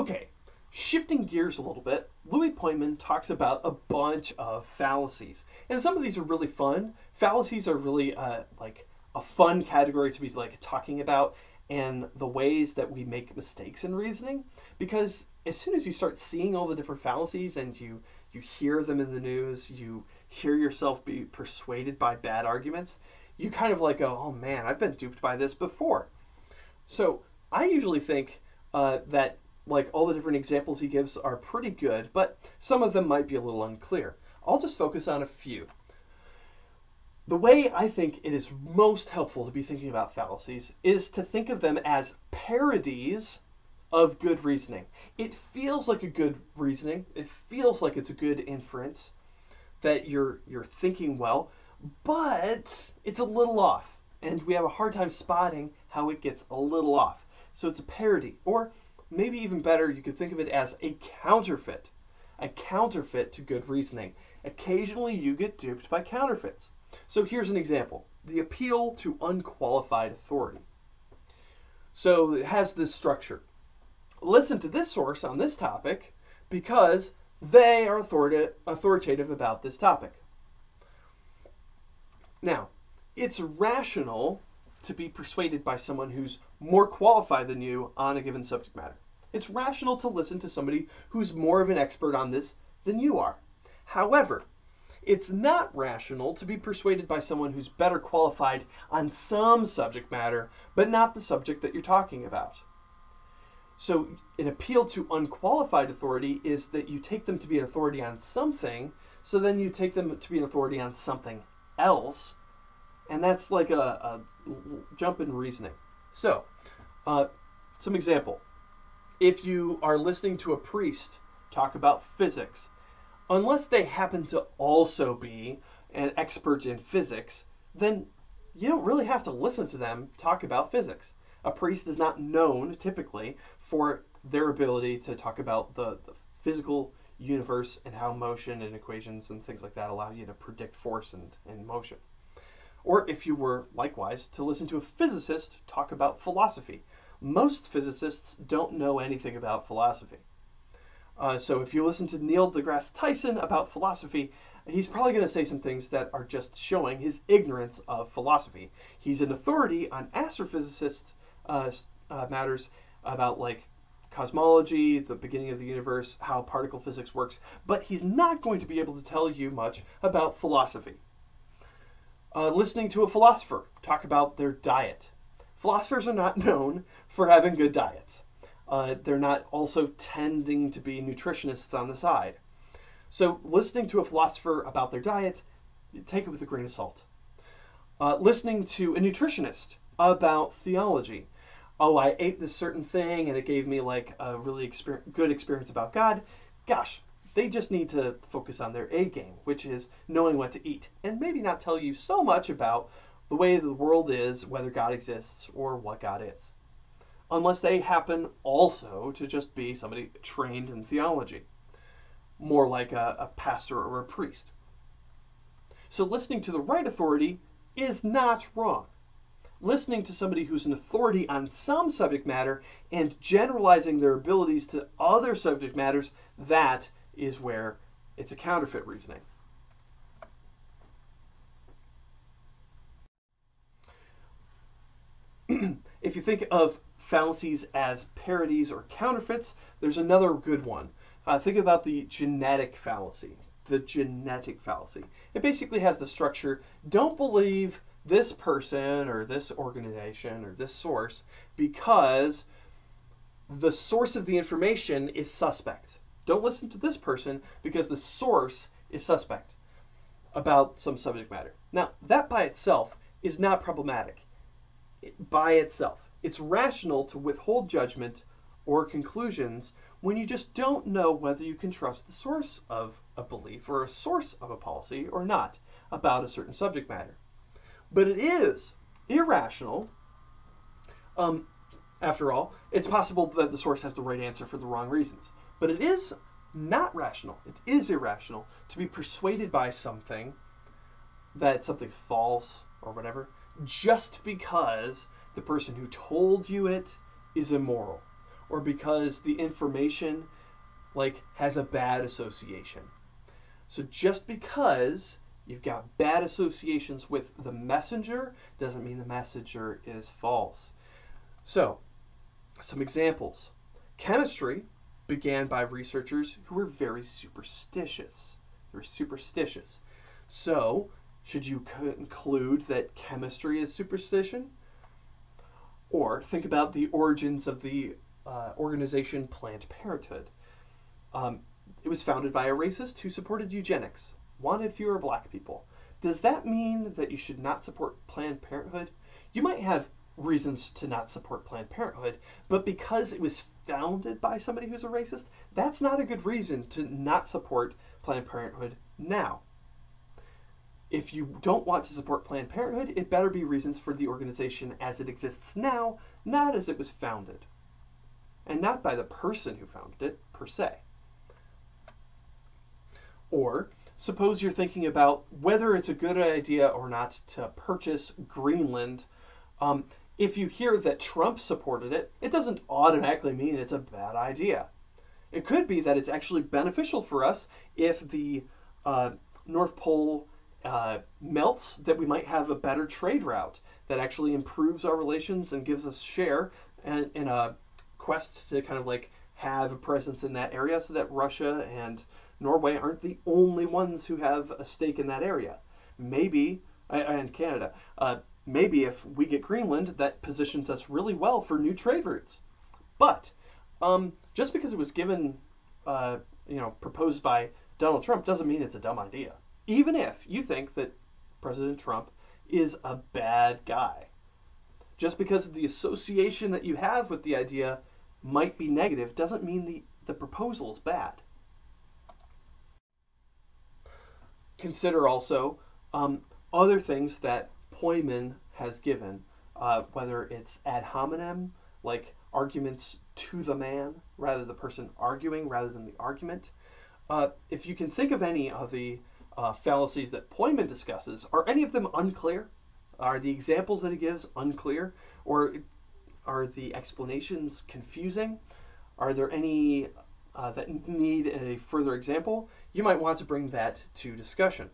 Okay, shifting gears a little bit, Louis Pojman talks about a bunch of fallacies. And some of these are really fun. Fallacies are really uh, like a fun category to be like talking about and the ways that we make mistakes in reasoning because as soon as you start seeing all the different fallacies and you you hear them in the news, you hear yourself be persuaded by bad arguments, you kind of like go, oh man, I've been duped by this before. So I usually think uh, that like all the different examples he gives are pretty good, but some of them might be a little unclear. I'll just focus on a few. The way I think it is most helpful to be thinking about fallacies is to think of them as parodies of good reasoning. It feels like a good reasoning. It feels like it's a good inference that you're you're thinking well, but it's a little off. And we have a hard time spotting how it gets a little off. So it's a parody. Or maybe even better, you could think of it as a counterfeit. A counterfeit to good reasoning. Occasionally you get duped by counterfeits. So here's an example. The appeal to unqualified authority. So it has this structure listen to this source on this topic because they are authoritative about this topic. Now, it's rational to be persuaded by someone who's more qualified than you on a given subject matter. It's rational to listen to somebody who's more of an expert on this than you are. However, it's not rational to be persuaded by someone who's better qualified on some subject matter, but not the subject that you're talking about. So, an appeal to unqualified authority is that you take them to be an authority on something, so then you take them to be an authority on something else, and that's like a, a jump in reasoning. So, uh, some example. If you are listening to a priest talk about physics, unless they happen to also be an expert in physics, then you don't really have to listen to them talk about physics. A priest is not known typically for their ability to talk about the, the physical universe and how motion and equations and things like that allow you to predict force and, and motion. Or if you were likewise to listen to a physicist talk about philosophy. Most physicists don't know anything about philosophy. Uh, so if you listen to Neil deGrasse Tyson about philosophy, he's probably going to say some things that are just showing his ignorance of philosophy. He's an authority on astrophysicist uh, uh, matters about like cosmology, the beginning of the universe, how particle physics works, but he's not going to be able to tell you much about philosophy. Uh, listening to a philosopher talk about their diet. Philosophers are not known for having good diets. Uh, they're not also tending to be nutritionists on the side. So, listening to a philosopher about their diet, take it with a grain of salt. Uh, listening to a nutritionist about theology, oh, I ate this certain thing and it gave me like a really exper- good experience about God, gosh, they just need to focus on their A game, which is knowing what to eat, and maybe not tell you so much about the way the world is, whether God exists, or what God is. Unless they happen also to just be somebody trained in theology, more like a, a pastor or a priest. So listening to the right authority is not wrong listening to somebody who's an authority on some subject matter and generalizing their abilities to other subject matters, that is where it's a counterfeit reasoning. if you think of fallacies as parodies or counterfeits, there's another good one. Uh, think about the genetic fallacy. The genetic fallacy. It basically has the structure don't believe this person or this organization or this source because the source of the information is suspect. Don't listen to this person because the source is suspect about some subject matter. Now, that by itself is not problematic. by itself, it's rational to withhold judgment or conclusions when you just don't know whether you can trust the source of a belief or a source of a policy or not about a certain subject matter. But it is irrational. Um, after all, it's possible that the source has the right answer for the wrong reasons. But it is not rational. It is irrational to be persuaded by something that something's false or whatever just because the person who told you it is immoral or because the information like has a bad association. So just because you've got bad associations with the messenger doesn't mean the messenger is false. So, some examples. Chemistry began by researchers who were very superstitious. They were superstitious. So, should you conclude that chemistry is superstition? Or think about the origins of the uh, organization Planned Parenthood. Um, it was founded by a racist who supported eugenics, wanted fewer black people. Does that mean that you should not support Planned Parenthood? You might have reasons to not support Planned Parenthood, but because it was founded by somebody who's a racist, that's not a good reason to not support Planned Parenthood now. If you don't want to support Planned Parenthood, it better be reasons for the organization as it exists now, not as it was founded. And not by the person who founded it, per se. Or suppose you're thinking about whether it's a good idea or not to purchase Greenland. Um, if you hear that Trump supported it, it doesn't automatically mean it's a bad idea. It could be that it's actually beneficial for us if the uh, North Pole uh, melts, that we might have a better trade route that actually improves our relations and gives us share and in a quest to kind of like have a presence in that area so that Russia and Norway aren't the only ones who have a stake in that area. Maybe, and Canada, uh, maybe if we get Greenland, that positions us really well for new trade routes. But um, just because it was given, uh, you know, proposed by Donald Trump doesn't mean it's a dumb idea. Even if you think that President Trump is a bad guy, just because the association that you have with the idea might be negative doesn't mean the, the proposal is bad. consider also um, other things that Pojman has given, uh, whether it's ad hominem, like arguments to the man, rather the person arguing rather than the argument. Uh, if you can think of any of the uh, fallacies that Pojman discusses, are any of them unclear? Are the examples that he gives unclear? Or are the explanations confusing? Are there any uh, that need a further example? you might want to bring that to discussion.